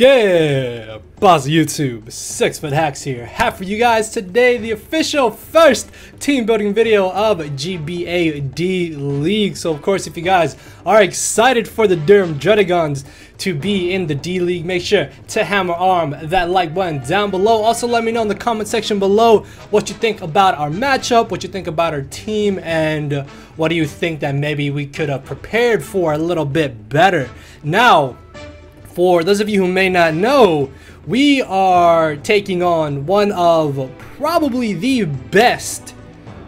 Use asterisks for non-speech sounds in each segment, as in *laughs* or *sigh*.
Good boss YouTube, Six Foot Hacks here. Have for you guys today the official first team building video of GBA D League. So of course, if you guys are excited for the Durham Druddigons to be in the D League, make sure to hammer arm that like button down below. Also, let me know in the comment section below what you think about our matchup, what you think about our team, and what do you think that maybe we could have prepared for a little bit better. Now, for those of you who may not know, we are taking on one of probably the best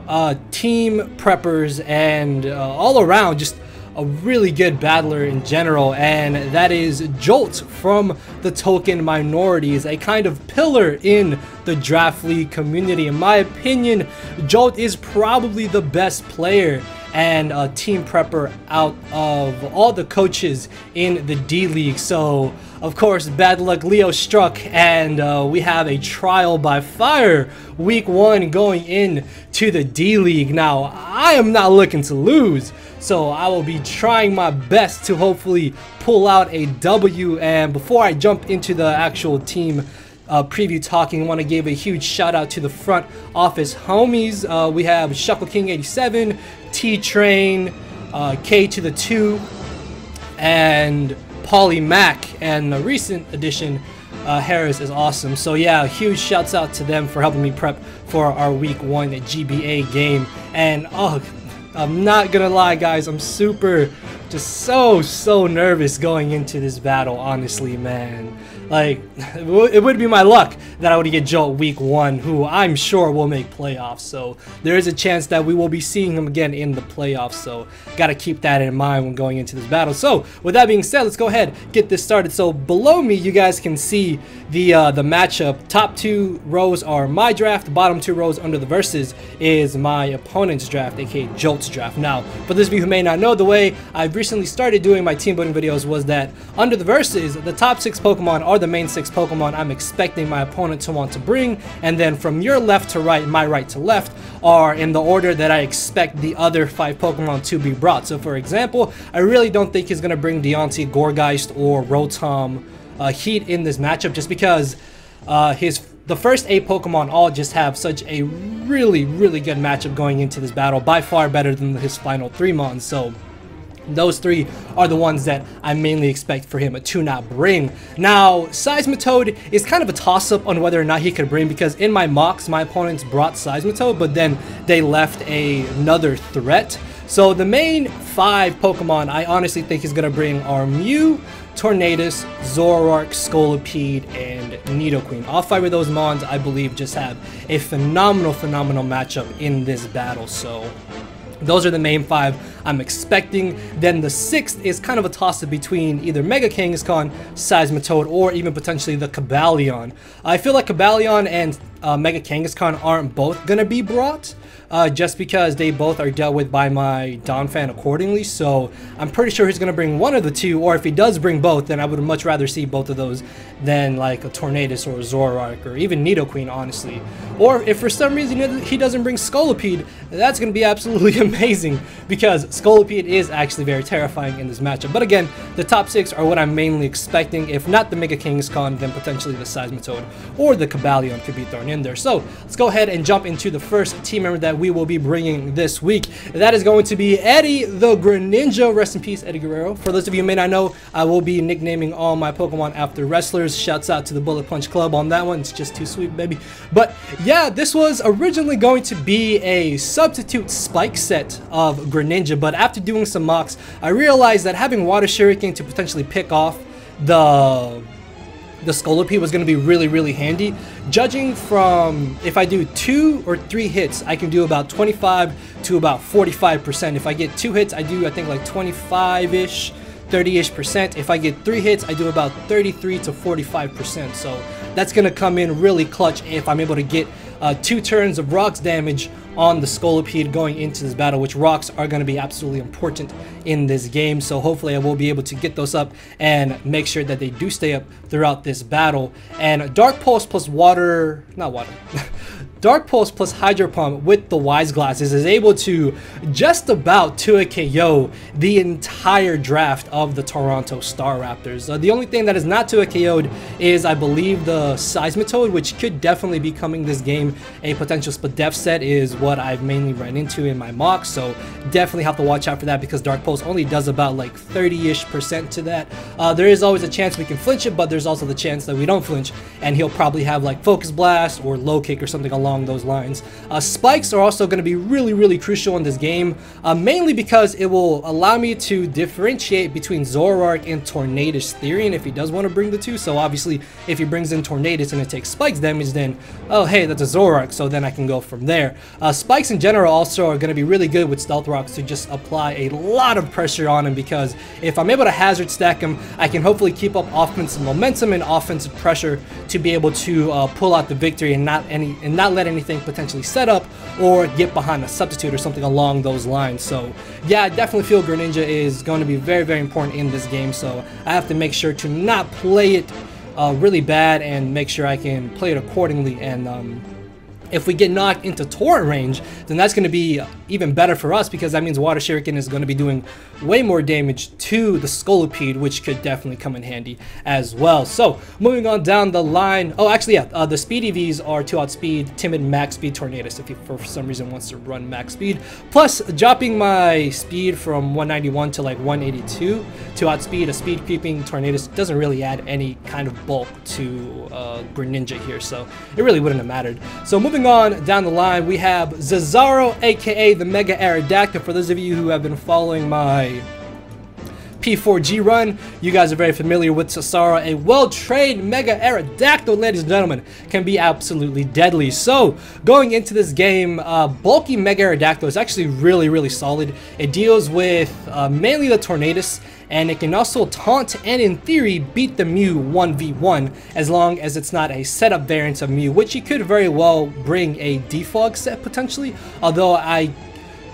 uh, team preppers and uh, all around just a really good battler in general, and that is Jolt from the Token Minorities, a kind of pillar in the Draft League community. In my opinion, Jolt is probably the best player and a team prepper out of all the coaches in the D League. So, of course, bad luck Leo struck, and uh, we have a trial by fire week one going in to the D League. Now, I am not looking to lose, so I will be trying my best to hopefully pull out a W. And before I jump into the actual team uh, preview talking. I want to give a huge shout out to the front office homies. Uh, we have Shuckle King 87, T Train, uh, K to the 2, and Polly Mac. And the recent addition, uh, Harris, is awesome. So, yeah, huge shouts out to them for helping me prep for our week one GBA game. And, oh, I'm not gonna lie, guys, I'm super, just so, so nervous going into this battle, honestly, man. Like, *laughs* it would be my luck that I would get Joe week one, who I'm sure will make playoffs. So there is a chance that we will be seeing him again in the playoffs. So got to keep that in mind when going into this battle. So with that being said, let's go ahead get this started. So below me, you guys can see the uh, the matchup. Top two rows are my draft. Bottom two rows under the verses is my opponent's draft, aka Jolt's draft. Now, for those of you who may not know, the way I've recently started doing my team building videos was that under the verses, the top six Pokemon are the main six Pokemon I'm expecting my opponent to want to bring, and then from your left to right, my right to left, are in the order that I expect the other five Pokemon to be brought. So for example, I really don't think he's going to bring Deontay, Gourgeist, or Rotom uh, Heat in this matchup just because uh, his the first eight Pokemon all just have such a really, really good matchup going into this battle, by far better than his final three Mons. So those three are the ones that I mainly expect for him to not bring. Now, Seismitoad is kind of a toss-up on whether or not he could bring because in my mocks, my opponents brought Seismitoad, but then they left a, another threat. So the main five Pokemon I honestly think he's going to bring are Mew, Tornadus, Zoroark, Scolipede, and Nidoqueen. All five of those Mons, I believe, just have a phenomenal, phenomenal matchup in this battle. So those are the main five I'm expecting. Then the sixth is kind of a toss-up between either Mega Kangaskhan, Seismitoad, or even potentially the Cobalion. I feel like Cobalion and uh, Mega Kangaskhan aren't both gonna be brought, uh, just because they both are dealt with by my Donphan accordingly. So I'm pretty sure he's gonna bring one of the two, or if he does bring both, then I would much rather see both of those than like a Tornadus or a Zoroark or even Nidoqueen, honestly. Or if for some reason he doesn't bring Scolipede, that's gonna be *laughs* absolutely amazing because Scolipede is actually very terrifying in this matchup. But again, the top six are what I'm mainly expecting. If not the Mega Kangaskhan, then potentially the Seismitoad or the Cobalion could be thrown in there. So let's go ahead and jump into the first team member that we will be bringing this week. That is going to be Eddie the Greninja. Rest in peace, Eddie Guerrero. For those of you who may not know, I will be nicknaming all my Pokemon after wrestlers. Shouts out to the Bullet Punch Club on that one. It's just too sweet, baby. But yeah, this was originally going to be a substitute spike set of Greninja, but after doing some mocks, I realized that having Water Shuriken to potentially pick off the the Scolipede was going to be really, really handy. Judging from if I do two or three hits, I can do about 25 to about 45%. If I get two hits, I do, I think, like 25-ish, 30-ish percent. If I get three hits, I do about 33 to 45%. So that's going to come in really clutch if I'm able to get uh, two turns of rocks damage on the Scolipede going into this battle, which rocks are going to be absolutely important in this game. So hopefully I will be able to get those up and make sure that they do stay up throughout this battle. And Dark Pulse plus water, not water, *laughs* Dark Pulse plus Hydro Pump with the Wise Glasses is able to just about 2 KO the entire draft of the Toronto Staraptors. Uh, the only thing that is not 2 KO'd is, I believe, the Seismitoad, which could definitely be coming this game. A potential split def set is what I've mainly run into in my mocks, so definitely have to watch out for that because Dark Pulse only does about like 30-ish percent to that. Uh, there is always a chance we can flinch it, but there's also the chance that we don't flinch, and he'll probably have like Focus Blast or Low Kick or something along those lines. Uh, spikes are also going to be really, really crucial in this game, uh, mainly because it will allow me to differentiate between Zoroark and Tornadus Therian if he does want to bring the two. So obviously, if he brings in Tornadus and it takes spikes damage, then, oh, hey, that's a Zoroark, so then I can go from there. Uh, spikes in general also are going to be really good with Stealth Rocks to just apply a lot of pressure on him because if I'm able to hazard stack him, I can hopefully keep up offensive momentum and offensive pressure to be able to uh, pull out the victory and not any and not let anything potentially set up or get behind a substitute or something along those lines. So yeah, I definitely feel Greninja is going to be very, very important in this game. So I have to make sure to not play it uh, really bad and make sure I can play it accordingly and um, if we get knocked into torrent range, then that's going to be even better for us because that means Water Shuriken is going to be doing way more damage to the Scolipede, which could definitely come in handy as well. So moving on down the line. Oh, actually, yeah, uh, the speed EVs are 2 outspeed, timid, max speed, Tornadus if he for some reason wants to run max speed. Plus, dropping my speed from 191 to like 182 to outspeed a speed creeping Tornadus doesn't really add any kind of bulk to uh, Greninja here, so it really wouldn't have mattered. So moving Moving on down the line, we have Cesaro, aka the Mega Aerodactyl. For those of you who have been following my P4G run. You guys are very familiar with Cesaro. A well-trained Mega Aerodactyl, ladies and gentlemen, can be absolutely deadly. So, going into this game, uh, bulky Mega Aerodactyl is actually really, really solid. It deals with uh, mainly the Tornadus, and it can also taunt and in theory beat the Mew 1v1 as long as it's not a setup variant of Mew, which you could very well bring a defog set potentially, although I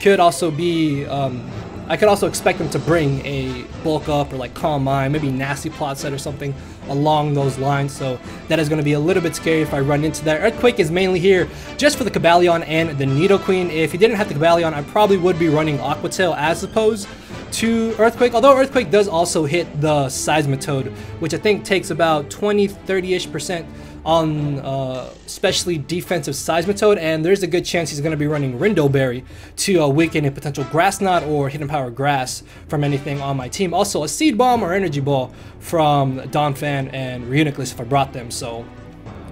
could also be um, I could also expect them to bring a bulk up or like calm mind, maybe nasty plot set or something along those lines. So that is going to be a little bit scary if I run into that. Earthquake is mainly here just for the Cobalion and the Nidoqueen. If you didn't have the Cobalion, I probably would be running Aqua Tail as opposed to Earthquake, although Earthquake does also hit the Seismitoad, which I think takes about 20, 30-ish percent on uh, especially defensive Seismitoad, and there's a good chance he's going to be running Rindo Berry to uh, weaken a potential Grass Knot or Hidden Power Grass from anything on my team. Also, a Seed Bomb or Energy Ball from Donphan and Reuniclus if I brought them, so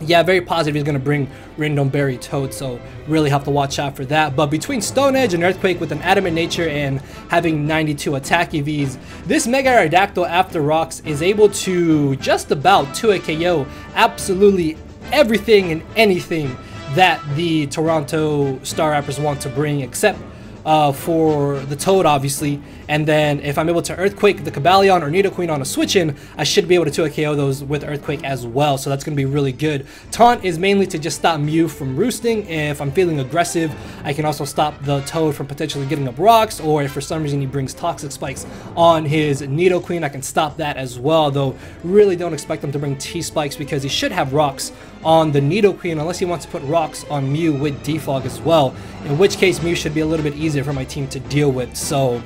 yeah, very positive he's going to bring Rindo Berry Toad, so really have to watch out for that. But between Stone Edge and Earthquake with an Adamant Nature and having 92 attack EVs, this Mega Aerodactyl after Rocks is able to just about 2 KO absolutely everything and anything that the Toronto Staraptors want to bring except uh, for the Toad, obviously. And then if I'm able to Earthquake the Cobalion or Nidoqueen on a switch-in, I should be able to 2-KO those with Earthquake as well. So that's going to be really good. Taunt is mainly to just stop Mew from roosting. If I'm feeling aggressive, I can also stop the Toad from potentially getting up rocks. Or if for some reason he brings Toxic Spikes on his Nidoqueen, I can stop that as well. Though really don't expect him to bring T-Spikes because he should have rocks on the Nidoqueen unless he wants to put rocks on Mew with Defog as well. In which case Mew should be a little bit easier for my team to deal with. So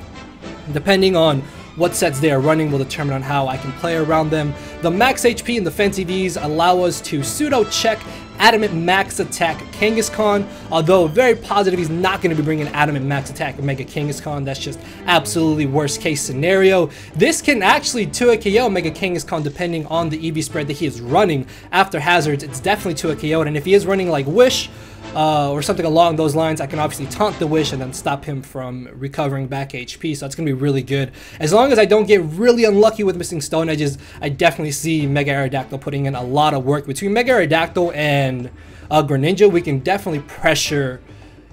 depending on what sets they are running will determine on how I can play around them. The max HP and the fancy Vs allow us to pseudo check Adamant Max Attack Kangaskhan, although very positive he's not going to be bringing Adamant Max Attack Mega Kangaskhan, that's just absolutely worst case scenario. This can actually 2-KO Mega Kangaskhan depending on the EV spread that he is running after hazards, it's definitely 2-KO, and if he is running like Wish, uh, or something along those lines, I can obviously taunt the Wish and then stop him from recovering back HP, so that's going to be really good. As long as I don't get really unlucky with missing Stone Edges, I definitely see Mega Aerodactyl putting in a lot of work. Between Mega Aerodactyl and uh, Greninja, we can definitely pressure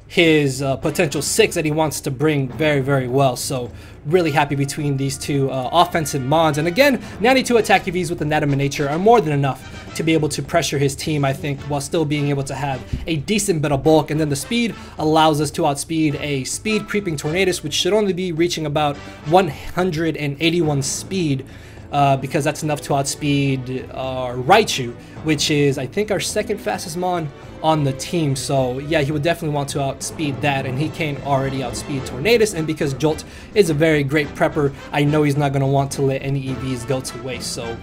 his uh, potential six that he wants to bring very, very well. So really happy between these two uh, offensive mons. And again, 92 attack EVs with the Adamant Nature are more than enough to be able to pressure his team, I think, while still being able to have a decent bit of bulk. And then the speed allows us to outspeed a speed creeping Tornadus, which should only be reaching about 181 speed uh, because that's enough to outspeed uh, Raichu, which is I think our second fastest Mon on the team. So yeah, he would definitely want to outspeed that, and he can already outspeed Tornadus. And because Jolt is a very great prepper, I know he's not going to want to let any EVs go to waste. So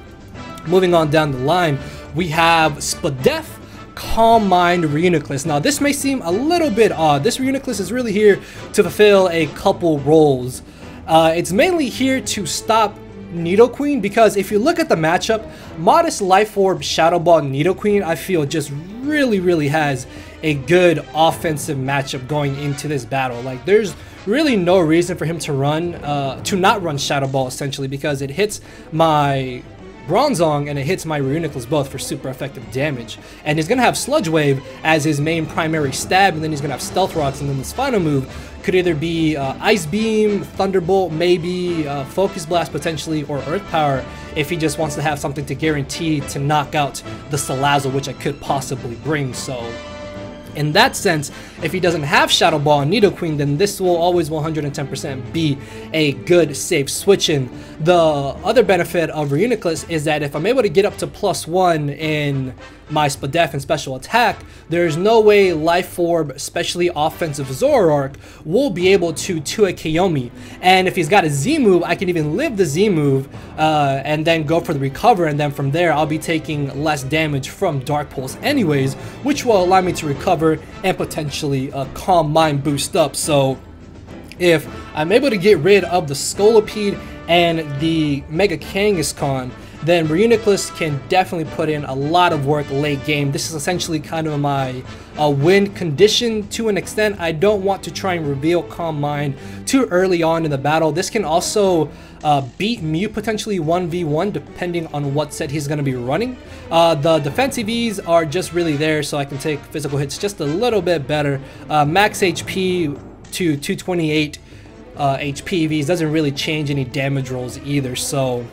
moving on down the line, we have Spadef. Calm Mind Reuniclus. Now, this may seem a little bit odd. This Reuniclus is really here to fulfill a couple roles. Uh, it's mainly here to stop Nidoqueen because if you look at the matchup, Modest Life Orb Shadow Ball Nidoqueen I feel just really really has a good offensive matchup going into this battle. Like there's really no reason for him to run, uh, to not run Shadow Ball essentially because it hits my Bronzong and it hits my Reuniclus both for super effective damage. And he's going to have Sludge Wave as his main primary stab, and then he's going to have Stealth Rocks, and then this final move could either be uh, Ice Beam, Thunderbolt, maybe uh, Focus Blast potentially, or Earth Power if he just wants to have something to guarantee to knock out the Salazzle, which I could possibly bring. So in that sense, if he doesn't have Shadow Ball and Nidoqueen, then this will always 110% be a good safe switch in. The other benefit of Reuniclus is that if I'm able to get up to plus one in my Spadef and special attack, there's no way Life Orb, especially offensive Zoroark, will be able to 2 a Kiyomi. And if he's got a Z move, I can even live the Z move uh, and then go for the recover, and then from there I'll be taking less damage from Dark Pulse anyways, which will allow me to recover and potentially a Calm Mind boost up. So if I'm able to get rid of the Scolipede and the Mega Kangaskhan, then Reuniclus can definitely put in a lot of work late game. This is essentially kind of my uh, win condition to an extent. I don't want to try and reveal Calm Mind too early on in the battle. This can also uh, beat Mew potentially 1v1 depending on what set he's going to be running. Uh, the defensive E's are just really there so I can take physical hits just a little bit better. Uh, max HP to 228 uh, HP Vs doesn't really change any damage rolls either so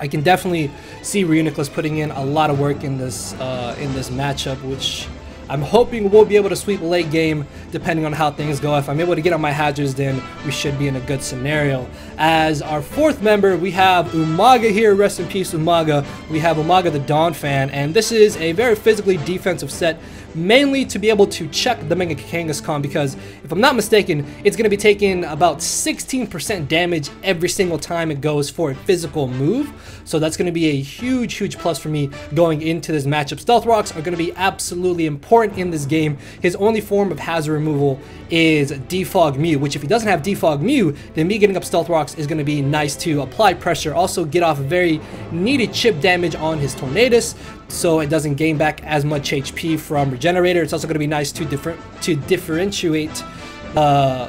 I can definitely see Reuniclus putting in a lot of work in this uh, in this matchup, which I'm hoping we'll be able to sweep late game depending on how things go. If I'm able to get on my hatches, then we should be in a good scenario. As our fourth member, we have Umaga here. Rest in peace, Umaga. We have Umaga the Donphan, and this is a very physically defensive set mainly to be able to check the Mega Kangaskhan because if I'm not mistaken, it's going to be taking about 16% damage every single time it goes for a physical move. So that's going to be a huge, huge plus for me going into this matchup. Stealth Rocks are going to be absolutely important in this game. His only form of hazard removal is Defog Mew, which if he doesn't have Defog Mew, then me getting up Stealth Rocks is going to be nice to apply pressure. Also get off very needed chip damage on his Tornadus so it doesn't gain back as much HP from Regenerator. It's also going to be nice to, differ to differentiate uh,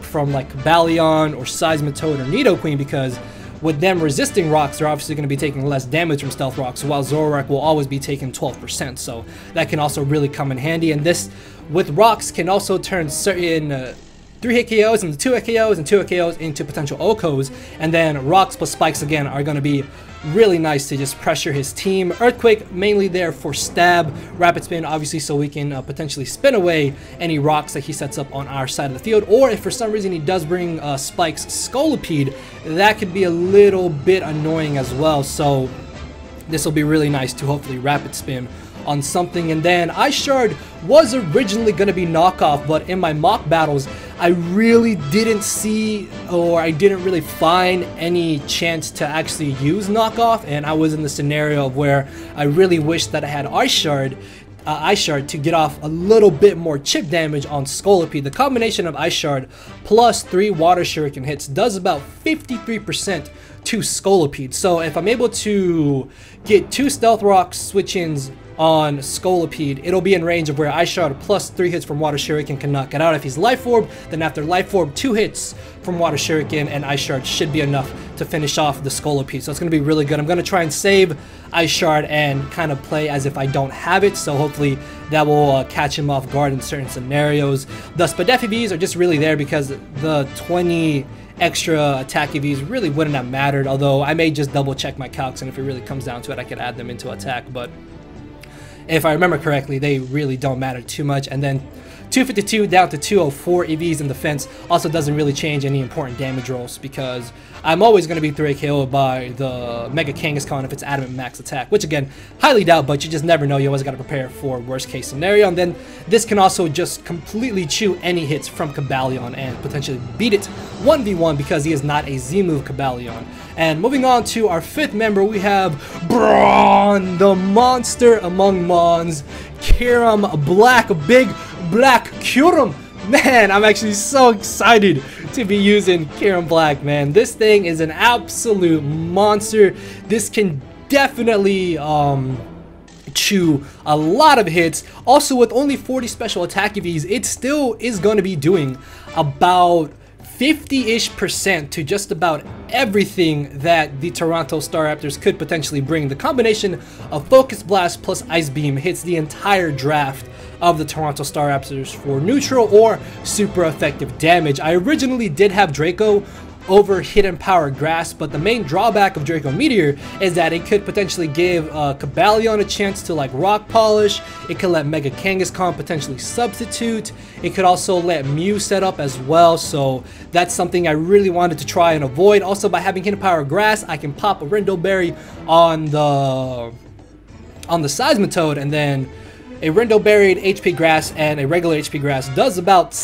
from like Ballion or Seismitoad or Nidoqueen because with them resisting rocks, they're obviously going to be taking less damage from stealth rocks, while Zoroark will always be taking 12%, so that can also really come in handy. And this, with rocks, can also turn certain uh, 3 hit KOs into 2 hit KOs and 2 hit KOs into potential OHKOs. and then rocks plus spikes again are going to be really nice to just pressure his team. Earthquake mainly there for stab, rapid spin obviously so we can uh, potentially spin away any rocks that he sets up on our side of the field or if for some reason he does bring uh, Spike's Scolipede, that could be a little bit annoying as well. So this will be really nice to hopefully rapid spin on something. And then Ice Shard was originally to be knockoff, but in my mock battles, I really didn't see or I didn't really find any chance to actually use knockoff. And I was in the scenario of where I really wish that I had Ice Shard uh, Ice Shard to get off a little bit more chip damage on Scolipede. The combination of Ice Shard plus 3 Water Shuriken hits does about 53% to Scolipede. So if I'm able to get 2 Stealth Rock switch-ins on Scolipede, it'll be in range of where Ice Shard plus 3 hits from Water Shuriken can knock it out. If he's Life Orb, then after Life Orb, 2 hits from Water Shuriken and Ice Shard should be enough to finish off the Scolipede. So it's going to be really good. I'm going to try and save Ice Shard and kind of play as if I don't have it, so hopefully that will uh, catch him off guard in certain scenarios. The Spadef are just really there because the 20 extra attack EVs really wouldn't have mattered, although I may just double check my calcs and if it really comes down to it, I could add them into attack, but if I remember correctly, they really don't matter too much. And then 252 down to 204 EVs in defense also doesn't really change any important damage rolls because I'm always going to be 3 KO by the Mega Kangaskhan if it's adamant max attack, which again, highly doubt, but you just never know. You always got to prepare for worst case scenario. And then this can also just completely chew any hits from Cobalion and potentially beat it 1v1 because he is not a Z-move Cobalion. And moving on to our fifth member, we have Braun, the monster among Mons, Kyurem Black, big black Kyurem. Man, I'm actually so excited to be using Kyurem Black, man. This thing is an absolute monster. This can definitely um, chew a lot of hits. Also, with only 40 special attack EVs, it still is going to be doing about 50-ish percent to just about everything that the Toronto Staraptors could potentially bring. The combination of Focus Blast plus Ice Beam hits the entire draft of the Toronto Staraptors for neutral or super effective damage. I originally did have Draco over Hidden Power Grass, but the main drawback of Draco Meteor is that it could potentially give uh, Cobalion a chance to like Rock Polish, it could let Mega Kangaskhan potentially substitute, it could also let Mew set up as well, so that's something I really wanted to try and avoid. Also, by having Hidden Power Grass, I can pop a Rindo Berry on the on the Seismitoad and then a Rindo Buried HP Grass and a regular HP Grass does about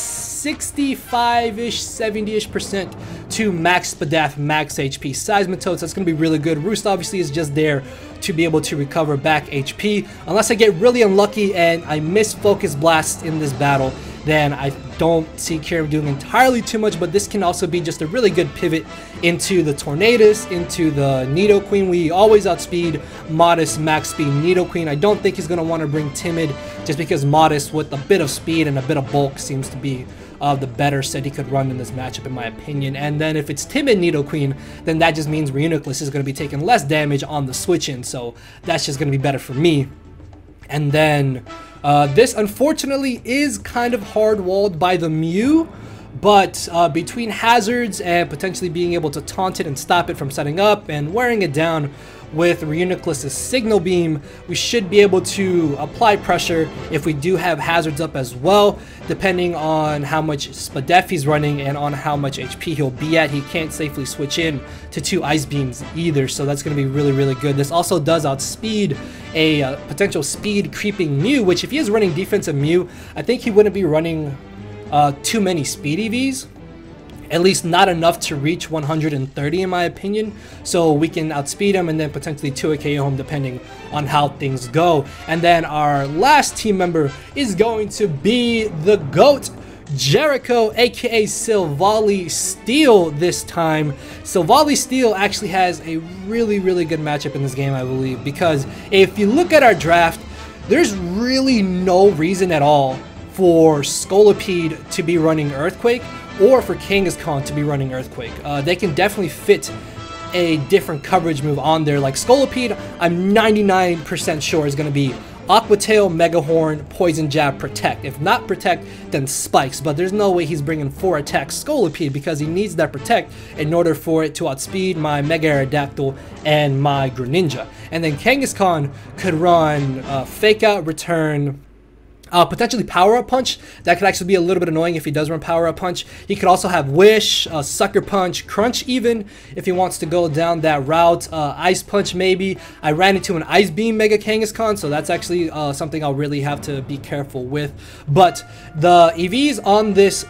65-ish, 70-ish percent to max Spadaf, max HP. Seismitoad, so that's going to be really good. Roost obviously is just there to be able to recover back HP. Unless I get really unlucky and I miss Focus Blast in this battle, then I don't see Kyurem doing entirely too much, but this can also be just a really good pivot into the Tornadus, into the Nidoqueen. We always outspeed Modest max speed Nidoqueen. I don't think he's going to want to bring Timid just because Modest with a bit of speed and a bit of bulk seems to be uh, the better set he could run in this matchup in my opinion. And then if it's Timid Nidoqueen, then that just means Reuniclus is going to be taking less damage on the switch in, so that's just going to be better for me. And then uh, this unfortunately is kind of hard walled by the Mew, but uh, between hazards and potentially being able to taunt it and stop it from setting up and wearing it down with Reuniclus' Signal Beam, we should be able to apply pressure if we do have hazards up as well, depending on how much Spadef he's running and on how much HP he'll be at. He can't safely switch in to two Ice Beams either, so that's going to be really, really good. This also does outspeed a uh, potential speed creeping Mew, which if he is running defensive Mew, I think he wouldn't be running uh, too many speed EVs. At least not enough to reach 130 in my opinion. So we can outspeed him and then potentially 2 KO him depending on how things go. And then our last team member is going to be the GOAT. Jericho, aka Silvally Steel this time. Silvally Steel actually has a really, really good matchup in this game, I believe, because if you look at our draft, there's really no reason at all for Scolipede to be running Earthquake or for Kangaskhan to be running Earthquake. Uh, they can definitely fit a different coverage move on there. Like Scolipede, I'm 99% sure is going to be Aqua Tail, Mega Horn, Poison Jab, Protect. If not Protect, then Spikes. But there's no way he's bringing 4 attacks Scolipede because he needs that Protect in order for it to outspeed my Mega Aerodactyl and my Greninja. And then Kangaskhan could run uh, Fake Out, Return, uh, potentially Power Up Punch. That could actually be a little bit annoying if he does run Power Up Punch. He could also have Wish, uh, Sucker Punch, Crunch even, if he wants to go down that route. Uh, Ice Punch maybe. I ran into an Ice Beam Mega Kangaskhan, so that's actually uh, something I'll really have to be careful with. But the EVs on this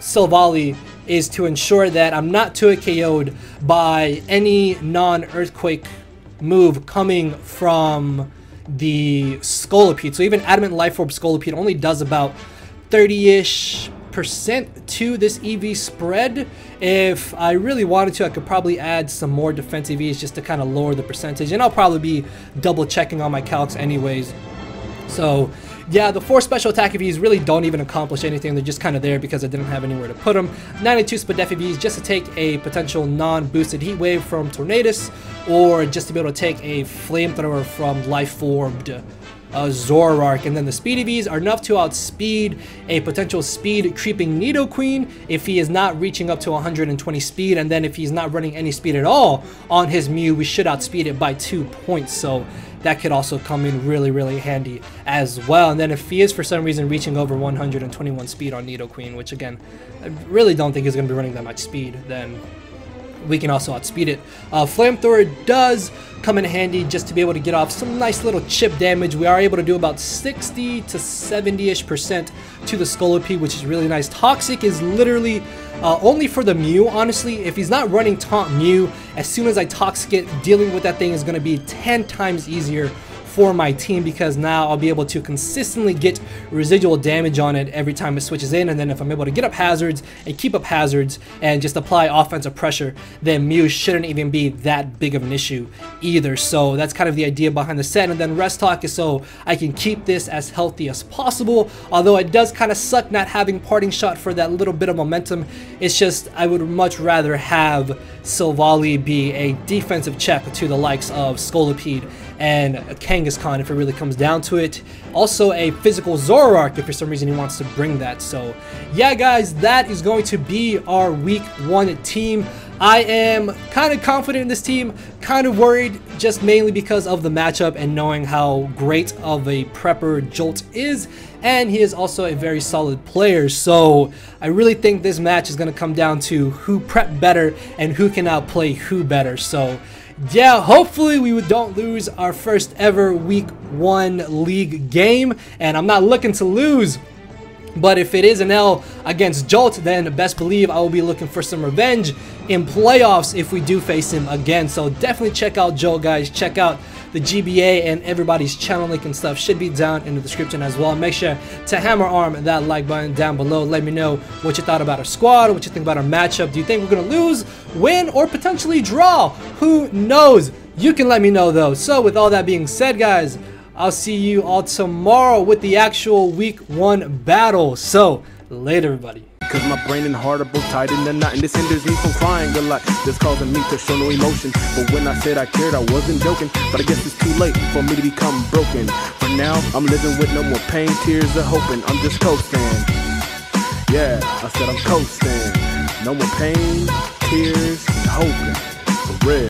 Silvally is to ensure that I'm not too KO'd by any non-Earthquake move coming from the Scolipede. So even Adamant Life Orb Scolipede only does about 30-ish percent to this EV spread. If I really wanted to, I could probably add some more defense EVs just to kind of lower the percentage. And I'll probably be double checking on my calcs anyways. So yeah, the four special attack EVs really don't even accomplish anything. They're just kind of there because I didn't have anywhere to put them. 92 Spadef EVs just to take a potential non-boosted Heat Wave from Tornadus, or just to be able to take a Flamethrower from Life-Formed uh, Zoroark. And then the speed EVs are enough to outspeed a potential speed creeping Nidoqueen if he is not reaching up to 120 speed. And then if he's not running any speed at all on his Mew, we should outspeed it by two points. So that could also come in really, really handy as well. And then if he is for some reason reaching over 121 speed on Nidoqueen, which again, I really don't think he's going to be running that much speed, then we can also outspeed it. Uh, Flamethrower does come in handy just to be able to get off some nice little chip damage. We are able to do about 60 to 70-ish percent to the Scolipede, which is really nice. Toxic is literally uh, only for the Mew, honestly. If he's not running Taunt Mew, as soon as I Toxic it, dealing with that thing is going to be 10 times easier for my team because now I'll be able to consistently get residual damage on it every time it switches in. And then if I'm able to get up hazards and keep up hazards and just apply offensive pressure then Mew shouldn't even be that big of an issue either. So that's kind of the idea behind the set. And then rest talk is so I can keep this as healthy as possible. Although it does kind of suck not having parting shot for that little bit of momentum. It's just I would much rather have Silvally be a defensive check to the likes of Scolipede and Kangaskhan if it really comes down to it. Also a physical Zoroark if for some reason he wants to bring that. So yeah guys, that is going to be our week one team. I am kind of confident in this team, kind of worried just mainly because of the matchup and knowing how great of a prepper Jolt is and he is also a very solid player so I really think this match is going to come down to who prep better and who can outplay who better so yeah, hopefully we don't lose our first ever week one league game. And I'm not looking to lose. But if it is an L against Jolt, then best believe I will be looking for some revenge in playoffs if we do face him again. So definitely check out Jolt, guys. Check out the GBA and everybody's channel link and stuff should be down in the description as well. Make sure to hammer arm that like button down below. Let me know what you thought about our squad, what you think about our matchup. Do you think we're going to lose, win, or potentially draw? Who knows? You can let me know though. So with all that being said, guys, I'll see you all tomorrow with the actual week one battle. So later, everybody. Cause my brain and heart are both tied in the knot And this hinders me from crying a lot. This causing me to show no emotion. But when I said I cared I wasn't joking. But I guess it's too late for me to become broken. For now I'm living with no more pain, tears or hoping. I'm just coasting. Yeah, I said I'm coasting. No more pain, tears, and hoping. For real